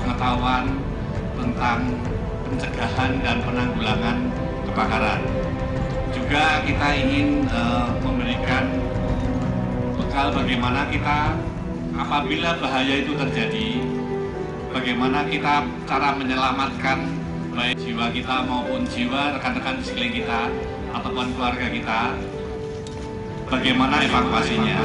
pengetahuan tentang pencegahan dan penanggulangan kebakaran. Juga kita ingin uh, memberikan bekal bagaimana kita apabila bahaya itu terjadi, bagaimana kita cara menyelamatkan baik jiwa kita maupun jiwa rekan-rekan di sekeliling kita ataupun keluarga kita, bagaimana evakuasinya.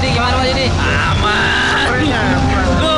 Jadi gimana Pak Jadi? Aman. Sebenarnya.